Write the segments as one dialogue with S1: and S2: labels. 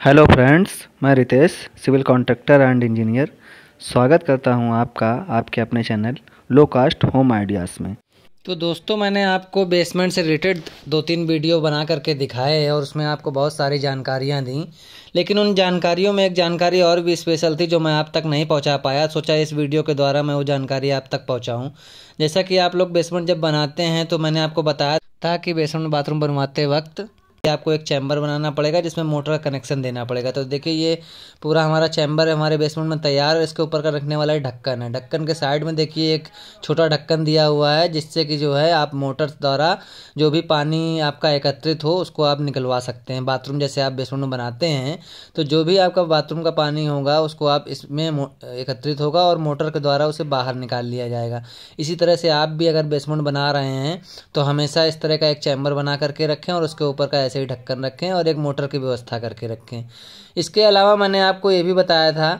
S1: Hello friends मैं Ritesh civil contractor and engineer स्वागत करता हूँ आपका, आपके अपने channel low cost home ideas में।
S2: तो दोस्तों, मैंने आपको बेसमेंट से रिलेटेड दो तीन वीडियो बना करके दिखाए और उसमें आपको बहुत सारी जानकारियाँ दी। लेकिन उन जानकारियों में एक जानकारी और भी स्पेशल थी जो मैं आप तक नहीं पहुँचा पाया। सोचा इस वीडियो के द्वारा मैं वो जानकारी आप तक पहुंचाऊं। जैसा कि आप लोग बेसमेंट जब बनाते हैं तो मैंने आपको बताया था कि बेसमेंट बाथरूम बनवाते वक्त आपको एक चैम्बर बनाना पड़ेगा जिसमें मोटर का कनेक्शन देना पड़ेगा। तो देखिए, ये पूरा हमारा चैम्बर है, हमारे बेसमेंट में तैयार है। इसके ऊपर का रखने वाला है ढक्कन है। ढक्कन के साइड में देखिए, एक छोटा ढक्कन दिया हुआ है, जिससे कि जो है आप मोटर द्वारा जो भी पानी आपका एकत्रित हो, उसको आप निकलवा सकते हैं। बाथरूम जैसे आप बेसमेंट में बनाते हैं तो जो भी आपका बाथरूम का पानी होगा, उसको आप इसमें एकत्रित होगा और मोटर के द्वारा उसे बाहर निकाल लिया जाएगा। इसी तरह से आप भी अगर बेसमेंट बना रहे हैं तो हमेशा इस तरह का एक चैम्बर बना करके रखें और उसके ऊपर का ऐसे ही ढक्कन रखें और एक मोटर की व्यवस्था करके रखें। इसके अलावा मैंने आपको ये भी बताया था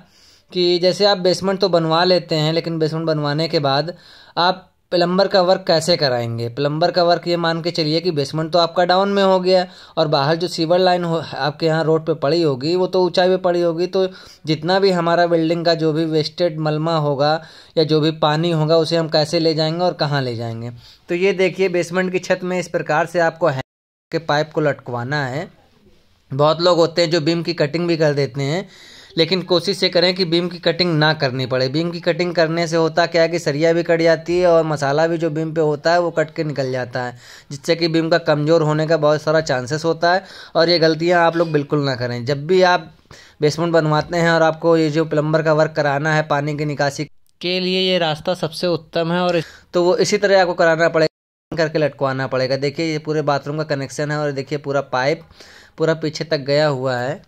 S2: कि जैसे आप बेसमेंट तो बनवा लेते हैं, लेकिन बेसमेंट बनवाने के बाद आप प्लम्बर का वर्क कैसे कराएँगे? प्लम्बर का वर्क ये मान के चलिए कि बेसमेंट तो आपका डाउन में हो गया और बाहर जो सीवर लाइन हो, आपके यहाँ रोड पे पड़ी होगी, वो तो ऊंचाई पे पड़ी होगी तो जितना भी हमारा बिल्डिंग का जो भी वेस्टेड मलमा होगा या जो भी पानी होगा, उसे हम कैसे ले जाएँगे और कहाँ ले जाएँगे? तो ये देखिए बेसमेंट की छत में इस प्रकार से आपको के पाइप को लटकवाना है। बहुत लोग होते हैं जो बीम की कटिंग भी कर देते हैं लेकिन कोशिश ये करें कि बीम की कटिंग ना करनी पड़े। बीम की कटिंग करने से होता क्या है कि सरिया भी कट जाती है और मसाला भी जो बीम पे होता है वो कट के निकल जाता है जिससे कि बीम का कमज़ोर होने का बहुत सारा चांसेस होता है। और ये गलतियाँ आप लोग बिल्कुल ना करें। जब भी आप बेसमेंट बनवाते हैं और आपको ये जो प्लम्बर का वर्क कराना है पानी की निकासी के लिए ये रास्ता सबसे उत्तम है और तो वो इसी तरह आपको कराना पड़ेगा। करके लटकवाना पड़ेगा। देखिए, ये पूरे बाथरूम का कनेक्शन है और देखिए पूरा पाइप पूरा पीछे तक गया हुआ है।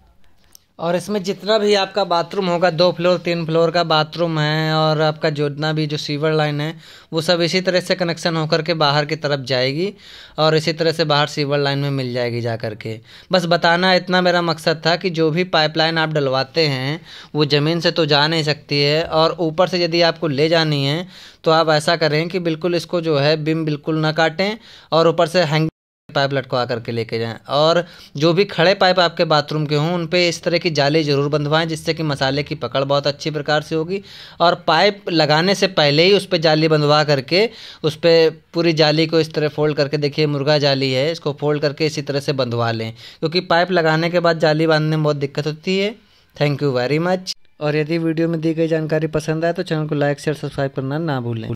S2: और इसमें जितना भी आपका बाथरूम होगा, दो फ्लोर तीन फ्लोर का बाथरूम है और आपका जितना भी जो सीवर लाइन है, वो सब इसी तरह से कनेक्शन होकर के बाहर की तरफ़ जाएगी और इसी तरह से बाहर सीवर लाइन में मिल जाएगी जा कर के बस बताना इतना मेरा मकसद था कि जो भी पाइपलाइन आप डलवाते हैं, वो ज़मीन से तो जा नहीं सकती है और ऊपर से यदि आपको ले जानी है तो आप ऐसा करें कि बिल्कुल इसको जो है, बिम बिल्कुल ना काटें और ऊपर से हैंग पाइप लटकवा करके लेके जाएँ। और जो भी खड़े पाइप आपके बाथरूम के हों, उन पर इस तरह की जाली ज़रूर बंधवाएँ, जिससे कि मसाले की पकड़ बहुत अच्छी प्रकार से होगी। और पाइप लगाने से पहले ही उस पर जाली बंधवा करके, उस पर पूरी जाली को इस तरह फोल्ड करके, देखिए मुर्गा जाली है, इसको फोल्ड करके इसी तरह से बंधवा लें। क्योंकि पाइप लगाने के बाद जाली बांधने में बहुत दिक्कत होती है। थैंक यू वेरी मच और यदि वीडियो में दी गई जानकारी पसंद आए तो चैनल को लाइक, शेयर, सब्सक्राइब करना ना भूलें।